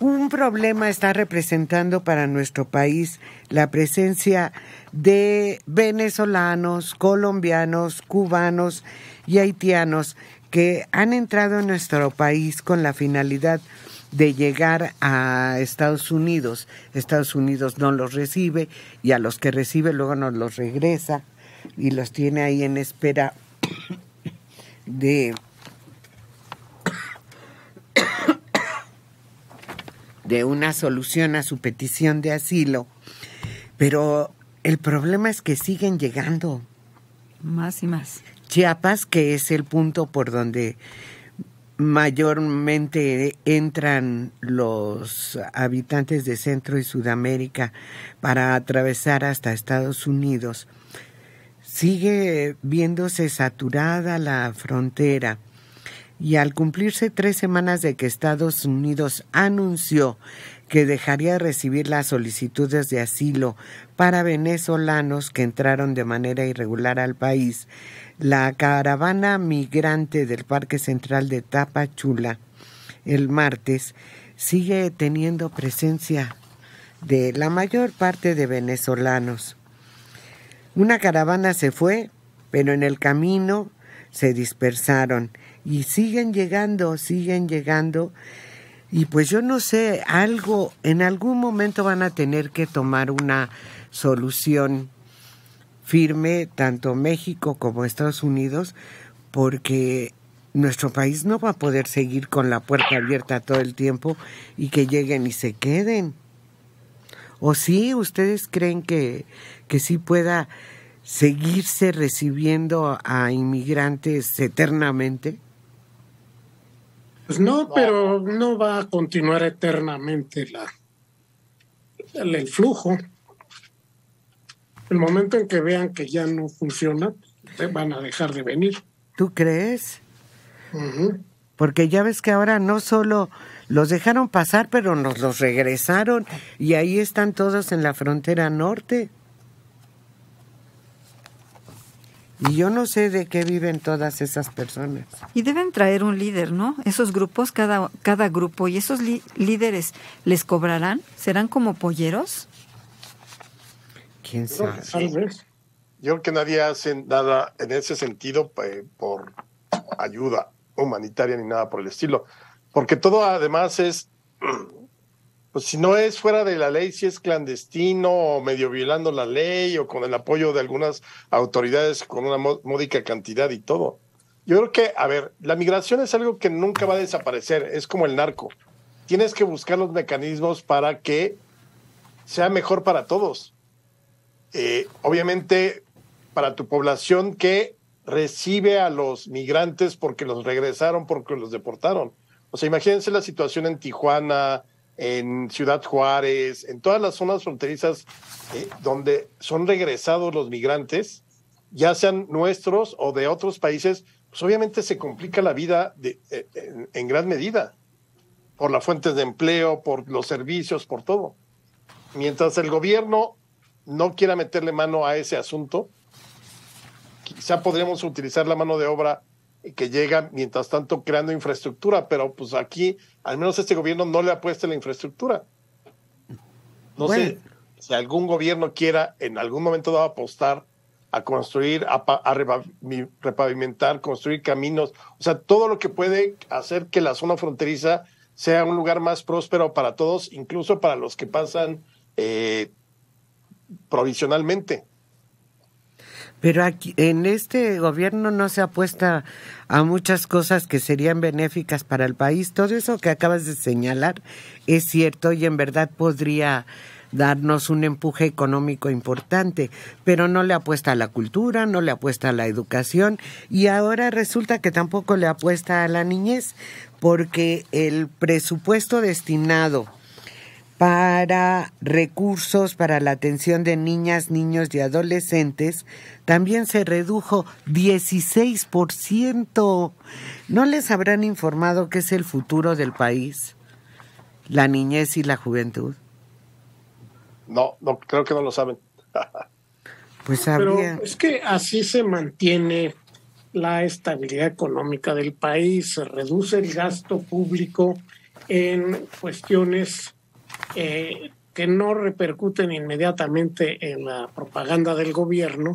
un problema está representando para nuestro país la presencia de venezolanos, colombianos, cubanos y haitianos que han entrado en nuestro país con la finalidad de llegar a Estados Unidos. Estados Unidos no los recibe y a los que recibe luego nos los regresa y los tiene ahí en espera de de una solución a su petición de asilo, pero el problema es que siguen llegando. Más y más. Chiapas, que es el punto por donde mayormente entran los habitantes de Centro y Sudamérica para atravesar hasta Estados Unidos, sigue viéndose saturada la frontera y al cumplirse tres semanas de que Estados Unidos anunció que dejaría de recibir las solicitudes de asilo para venezolanos que entraron de manera irregular al país, la caravana migrante del Parque Central de Tapachula el martes sigue teniendo presencia de la mayor parte de venezolanos. Una caravana se fue, pero en el camino se dispersaron y siguen llegando, siguen llegando. Y pues yo no sé, algo, en algún momento van a tener que tomar una solución firme, tanto México como Estados Unidos, porque nuestro país no va a poder seguir con la puerta abierta todo el tiempo y que lleguen y se queden. ¿O sí? ¿Ustedes creen que, que sí pueda seguirse recibiendo a inmigrantes eternamente? Pues no, pero no va a continuar eternamente la, el, flujo. El momento en que vean que ya no funciona, van a dejar de venir. ¿Tú crees? Porque ya ves que ahora no solo los dejaron pasar, pero nos los regresaron y ahí están todos en la frontera norte. Y yo no sé de qué viven todas esas personas. Y deben traer un líder, ¿no? Esos grupos, cada, cada grupo, y esos líderes les cobrarán, serán como polleros. ¿Quién sabe? Yo creo que nadie hace nada en ese sentido eh, por ayuda humanitaria ni nada por el estilo. Porque todo además es pues si no es fuera de la ley, si es clandestino o medio violando la ley o con el apoyo de algunas autoridades con una módica cantidad y todo. Yo creo que, a ver, la migración es algo que nunca va a desaparecer, es como el narco. Tienes que buscar los mecanismos para que sea mejor para todos. Eh, obviamente, para tu población que recibe a los migrantes porque los regresaron, porque los deportaron. O sea, imagínense la situación en Tijuana, en Ciudad Juárez, en todas las zonas fronterizas eh, donde son regresados los migrantes, ya sean nuestros o de otros países, pues obviamente se complica la vida de, eh, en, gran medida por las fuentes de empleo, por los servicios, por todo. Mientras el gobierno no quiera meterle mano a ese asunto, quizá podríamos utilizar la mano de obra que llega mientras tanto creando infraestructura, pero pues aquí al menos este gobierno no le apuesta la infraestructura. No sé si algún gobierno quiera en algún momento dado apostar a construir, a, a, repavimentar, construir caminos, o sea, todo lo que puede hacer que la zona fronteriza sea un lugar más próspero para todos, incluso para los que pasan eh, provisionalmente. Pero aquí, en este gobierno no se apuesta a muchas cosas que serían benéficas para el país. Todo eso que acabas de señalar es cierto y en verdad podría darnos un empuje económico importante, pero no le apuesta a la cultura, no le apuesta a la educación y ahora resulta que tampoco le apuesta a la niñez, porque el presupuesto destinado para recursos para la atención de niñas, niños y adolescentes también se redujo 16%. ¿No les habrán informado que es el futuro del país? La niñez y la juventud. No, no creo que no lo saben. pues Pero es que así se mantiene la estabilidad económica del país, se reduce el gasto público en cuestiones eh, que no repercuten inmediatamente en la propaganda del gobierno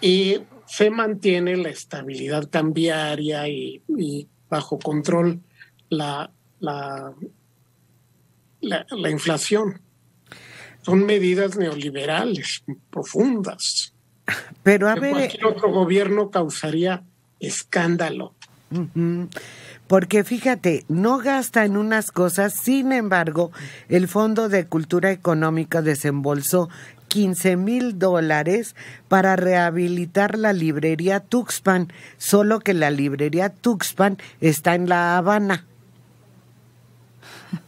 y se mantiene la estabilidad cambiaria y, bajo control la, la, la, inflación. Son medidas neoliberales profundas. Pero a ver. Cualquier otro gobierno causaría escándalo. Porque fíjate, no gasta en unas cosas, sin embargo, el Fondo de Cultura Económica desembolsó 15 mil dólares para rehabilitar la librería Tuxpan, solo que la librería Tuxpan está en La Habana.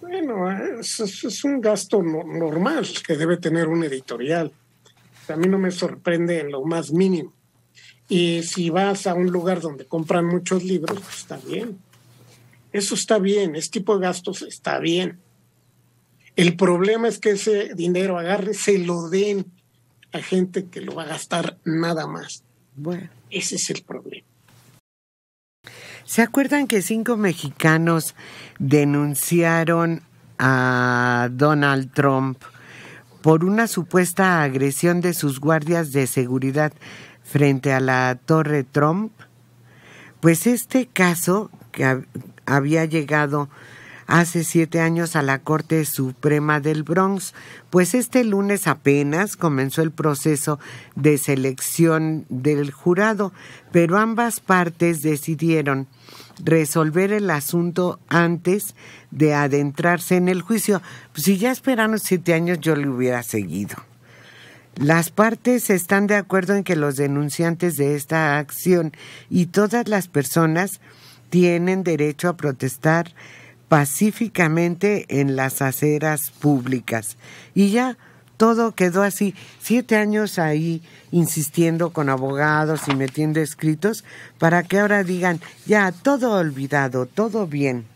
Bueno, es, un gasto normal que debe tener un editorial. A mí no me sorprende en lo más mínimo. Y si vas a un lugar donde compran muchos libros, pues está bien. Eso está bien, ese tipo de gastos está bien. El problema es que ese dinero agarre, se lo den a gente que lo va a gastar nada más. Bueno. Ese es el problema. ¿Se acuerdan que cinco mexicanos denunciaron a Donald Trump por una supuesta agresión de sus guardias de seguridad frente a la Torre Trump? Pues este caso que había llegado hace siete años a la Corte Suprema del Bronx, pues este lunes apenas comenzó el proceso de selección del jurado, pero ambas partes decidieron resolver el asunto antes de adentrarse en el juicio. Pues si ya esperaron siete años, yo le hubiera seguido. Las partes están de acuerdo en que los denunciantes de esta acción y todas las personas tienen derecho a protestar pacíficamente en las aceras públicas. Y ya todo quedó así. Siete años ahí insistiendo con abogados y metiendo escritos para que ahora digan, ya, todo olvidado, todo bien.